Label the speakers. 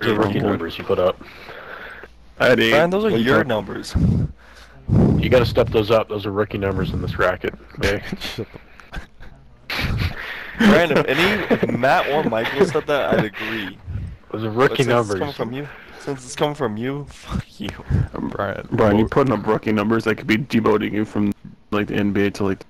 Speaker 1: The rookie numbers you put up.
Speaker 2: And
Speaker 3: Brian, those are your numbers.
Speaker 1: You gotta step those up. Those are rookie numbers in this racket. Okay?
Speaker 3: Brian, if any, Matt or Michael said that, I'd agree.
Speaker 1: Those are rookie
Speaker 3: since It's coming from you. Since it's coming from you, fuck you.
Speaker 2: I'm Brian, Brian, you're putting up rookie numbers that could be demoting you from like the NBA to like